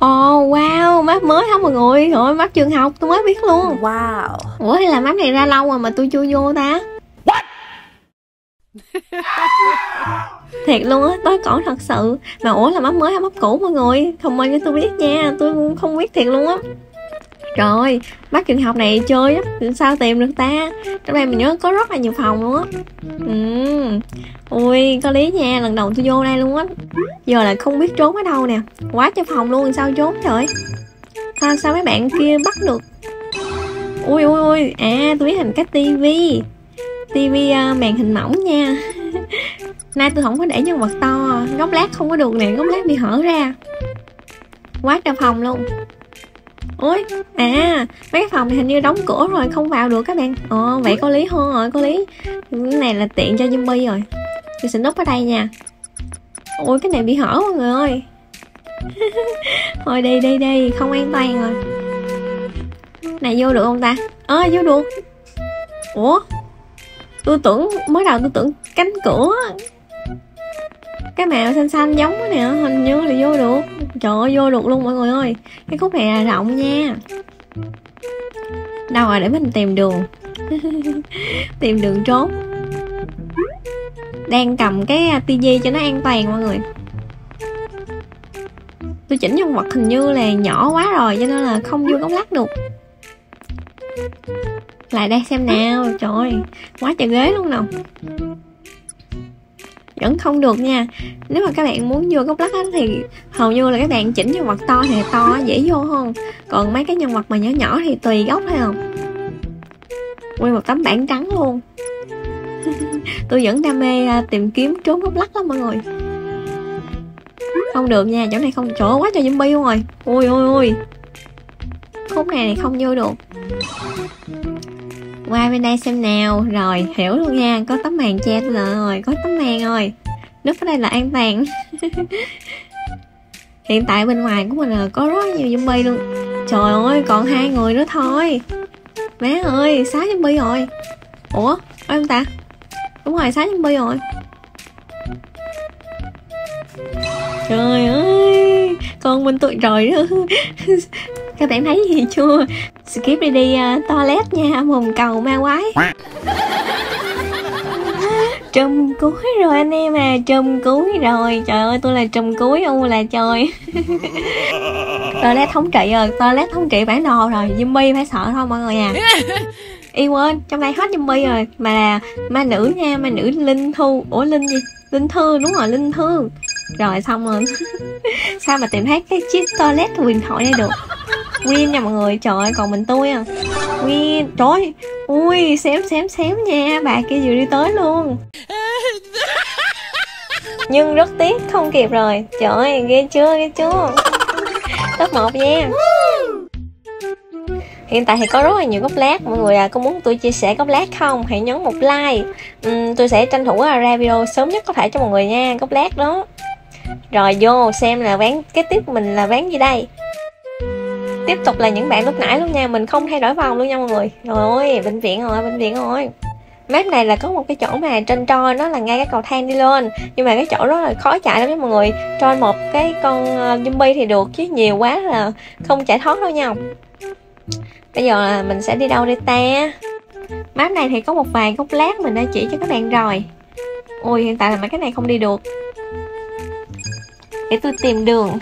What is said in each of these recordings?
Ồ oh, wow, map mới hả mọi người? Rồi map trường học tôi mới biết luôn Wow Ủa hay là map này ra lâu rồi mà tôi chưa vô ta? What? Thiệt luôn á, tối cổ thật sự Mà ủa là map mới hay map cũ mọi người? Comment cho tôi biết nha, tôi cũng không biết thiệt luôn á rồi, bác trường học này chơi á, sao tìm được ta? Trong đây mình nhớ có rất là nhiều phòng luôn á. Ừ, ui, có lý nha, lần đầu tôi vô đây luôn á. Giờ là không biết trốn ở đâu nè. Quá cho phòng luôn, sao trốn trời à, Sao mấy bạn kia bắt được? Ui ui ui, à tôi biết hình cái tivi. Tivi uh, màn hình mỏng nha. Nay tôi không có để nhân vật to. Góc lát không có được nè, góc lát bị hở ra. Quá cho phòng luôn ôi à mấy cái phòng này hình như đóng cửa rồi không vào được các bạn. Ờ vậy có lý hơn rồi có lý. Cái này là tiện cho zombie rồi. Tôi sẽ núp ở đây nha. Ôi cái này bị hở mọi người ơi. Thôi đi đi đi không an toàn rồi. Này vô được không ta? Ờ à, vô được. Ủa? Tôi tưởng mới đầu tôi tưởng cánh cửa cái màu xanh xanh giống nè, hình như là vô được. Trời ơi, vô được luôn mọi người ơi. Cái khúc này là rộng nha. Đâu rồi, để mình tìm đường. Tìm đường trốn. Đang cầm cái à, tivi cho nó an toàn mọi người. Tôi chỉnh nhân vật hình như là nhỏ quá rồi, cho nên là không vô góc lắc được. Lại đây xem nào. Trời ơi, quá trời ghế luôn nào vẫn không được nha. Nếu mà các bạn muốn vô góc lắc á, thì hầu như là các bạn chỉnh nhân vật to thì to, dễ vô hơn. Còn mấy cái nhân vật mà nhỏ nhỏ thì tùy góc thấy không? Nguyên một tấm bảng trắng luôn. Tôi vẫn đam mê à, tìm kiếm trốn góc lắc lắm mọi người. Không được nha, chỗ này không, chỗ quá trời zombie luôn rồi. Ui ui ui khúc này này không vô được qua bên đây xem nào. Rồi hiểu luôn nha. Có tấm màn che rồi có tấm màn rồi. Núp ở đây là an toàn. Hiện tại bên ngoài của mình là có rất nhiều zombie luôn. Trời ơi còn hai người nữa thôi. Má ơi sáu zombie rồi. Ủa phải không ta? Đúng rồi sáu zombie rồi. Trời ơi con mình tụi rồi đó các bạn thấy gì chưa? Skip đi đi uh, toilet nha mồm cầu ma quái. Trùm cuối rồi anh em à trùm cuối rồi. Trời ơi tôi là trùm cuối u là trời. Toilet thống trị rồi toilet thống trị bản đồ rồi. Zombie phải sợ thôi mọi người à. Y quên trong đây hết zombie rồi. Mà là ma nữ nha ma nữ linh thu. Ủa linh gì? Linh thư đúng rồi linh thư. Rồi xong rồi. Sao mà tìm thấy cái chiếc toilet huyền thoại đây được Win nha mọi người. Trời ơi còn mình tôi à. Win Trời Ui xém xém xém nha. Bà kia vừa đi tới luôn. Nhưng rất tiếc không kịp rồi. Trời ơi ghê chưa ghê chưa. Top 1 nha. Hiện tại thì có rất là nhiều góc lát. Mọi người à, có muốn tôi chia sẻ góc lát không? Hãy nhấn một like. Uhm, Tôi sẽ tranh thủ ra video sớm nhất có thể cho mọi người nha Góc lát đó. Rồi vô xem là bán Cái tiếp mình là bán gì đây tiếp tục là những bạn lúc nãy luôn nha, mình không thay đổi vòng luôn nha mọi người. Rồi bệnh viện rồi, bệnh viện rồi. Map này là có một cái chỗ mà trên trôi nó là ngay cái cầu thang đi lên, nhưng mà cái chỗ đó là khó chạy lắm nha mọi người. Trôi một cái con ờ, zombie thì được, chứ nhiều quá là không chạy thoát đâu nha. Bây giờ là mình sẽ đi đâu đây ta? Map này thì có một vài góc lát mình đã chỉ cho các bạn rồi. Ui hiện tại là mấy cái này không đi được. Để tôi tìm đường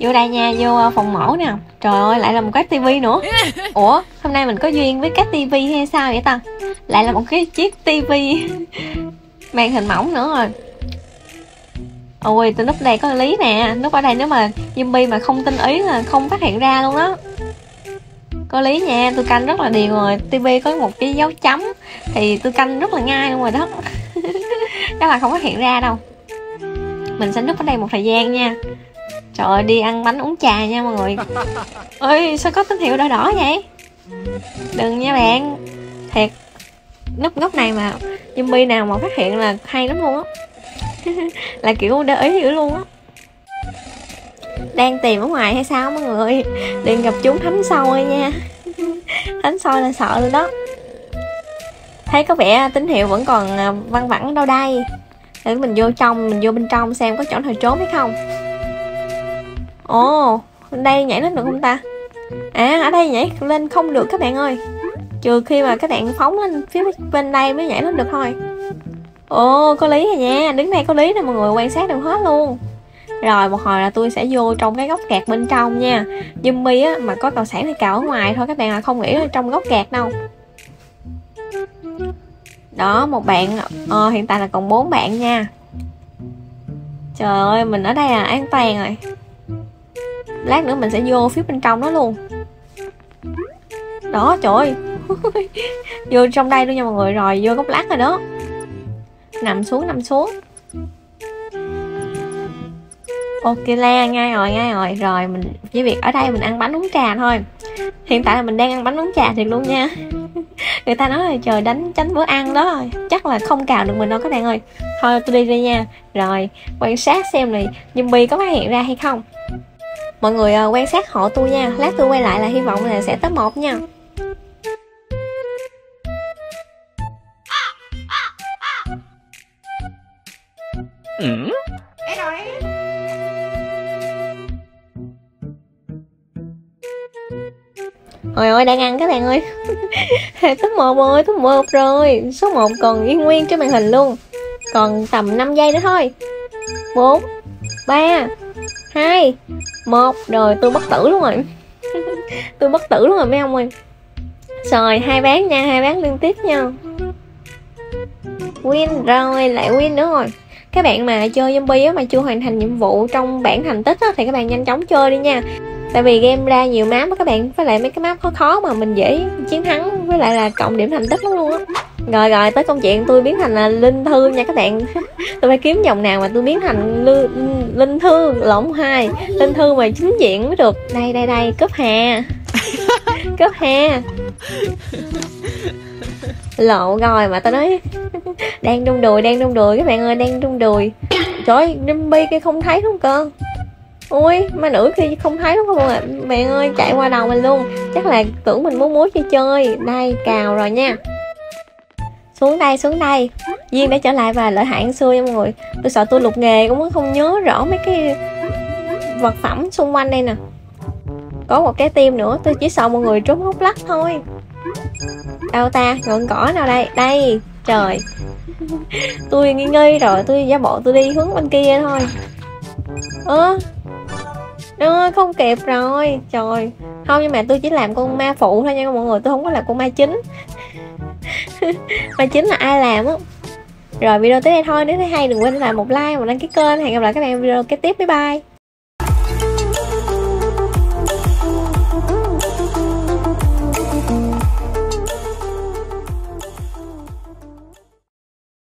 vô đây nha vô ờ, phòng mổ nè. Trời ơi lại là một cái tivi nữa. Ủa hôm nay mình có duyên với cái tivi hay sao vậy ta? Lại là một cái chiếc tivi màn hình mỏng nữa rồi. Ôi tôi núp đây có lý nè núp ở đây nếu mà zombie mà không tinh ý là không phát hiện ra luôn đó có lý nha tôi canh rất là điều rồi. Tivi có một cái dấu chấm thì tôi canh rất là ngay luôn rồi đó. Chắc là không phát hiện ra đâu. Mình sẽ núp ở đây một thời gian nha Trời ơi đi ăn bánh uống trà nha mọi người. Ơi sao có tín hiệu đỏ đỏ vậy? Đừng nha bạn. Thiệt Núp góc này mà Zombie nào mà phát hiện là hay lắm luôn á. Là kiểu để ý dữ luôn á. Đang tìm ở ngoài hay sao mọi người? Đừng gặp chúng thánh soi nha. Thánh soi là sợ luôn đó. Thấy có vẻ tín hiệu vẫn còn à, văng vẳng đâu đây. Để mình vô trong Mình vô bên trong xem có chỗ nào trốn hay không ồ đây nhảy lên được không ta? À ở đây nhảy lên không được các bạn ơi. Trừ khi mà các bạn phóng lên phía bên đây mới nhảy lên được thôi. Ồ có lý rồi nha đứng đây có lý nè mọi người quan sát được hết luôn. Rồi một hồi là tôi sẽ vô trong cái góc kẹt bên trong nha. Zombie á mà có cầu sản thì cào ở ngoài thôi các bạn là không nghĩ là trong góc kẹt đâu. Đó một bạn ờ, hiện tại là còn bốn bạn nha. Trời ơi mình ở đây là an toàn rồi lát nữa mình sẽ vô phía bên trong đó luôn. Đó, trời ơi. Vô trong đây luôn nha mọi người. Rồi, vô góc lát rồi đó. Nằm xuống nằm xuống. Ok, la, ngay rồi ngay rồi. Rồi, mình chỉ việc ở đây mình ăn bánh uống trà thôi. Hiện tại là mình đang ăn bánh uống trà thiệt luôn nha. Người ta nói là trời đánh tránh bữa ăn đó. Rồi chắc là không cào được mình đâu các bạn ơi. Thôi, tôi đi đi nha. Rồi, quan sát xem này, zombie có phát hiện ra hay không mọi người uh, quan sát hộ tôi nha. Lát tôi quay lại là hy vọng là sẽ tới một nha. Ừ. Ôi ơi đang ăn các bạn ơi. Top 1 rồi, top 1 rồi. Số 1 còn yên nguyên trên màn hình luôn. Còn tầm 5 giây nữa thôi. 4 3 2 một Rồi tôi bất tử luôn rồi. Tôi bất tử luôn rồi mấy ông ơi. Rồi hai bán nha, hai bán liên tiếp nha. Win rồi, lại win nữa rồi. Các bạn mà chơi zombie á mà chưa hoàn thành nhiệm vụ trong bản thành tích á thì các bạn nhanh chóng chơi đi nha tại vì game ra nhiều map á các bạn với lại mấy cái map khó khó mà mình dễ chiến thắng với lại là cộng điểm thành tích lắm luôn á. Rồi rồi tới công chuyện tôi biến thành là linh thư nha các bạn. Tôi phải kiếm dòng nào mà tôi biến thành lư, linh thư lộn hai linh thư mà chính diện mới được. Đây đây đây cướp hà. Cướp hà. Lộ rồi mà tao nói đang đung đùi đang đung đùi các bạn ơi đang đung đùi. Trời ơi nimby kia không thấy đúng cơ ui ma nữ kia không thấy đúng không ạ. À? bạn ơi chạy qua đầu mình luôn. Chắc là tưởng mình muốn múa chơi chơi. Đây cào rồi nha. Xuống đây xuống đây. Duyên đã trở lại và lợi hại xưa nha mọi người. Tôi sợ tôi lục nghề cũng không nhớ rõ mấy cái vật phẩm xung quanh đây nè. Có một trái tim nữa tôi chỉ sợ mọi người trốn hút lắc thôi. Đâu ta ngọn cỏ nào đây? Đây trời. Tôi nghi nghi rồi tôi giả bộ tôi đi hướng bên kia thôi. Ơ à, không kịp rồi. Trời. Không, nhưng mà tôi chỉ làm con ma phụ thôi nha mọi người. Tôi không có làm con ma chính. Ma chính là ai làm á? Rồi, video tới đây thôi. Nếu thấy hay đừng quên làm một like và đăng ký kênh. Hẹn gặp lại các bạn video kế tiếp. Bye bye.